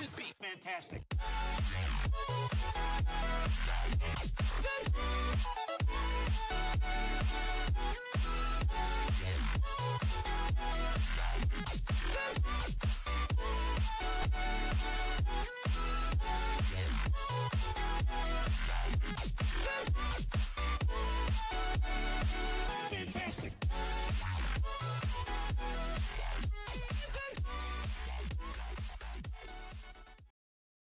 This beat's fantastic.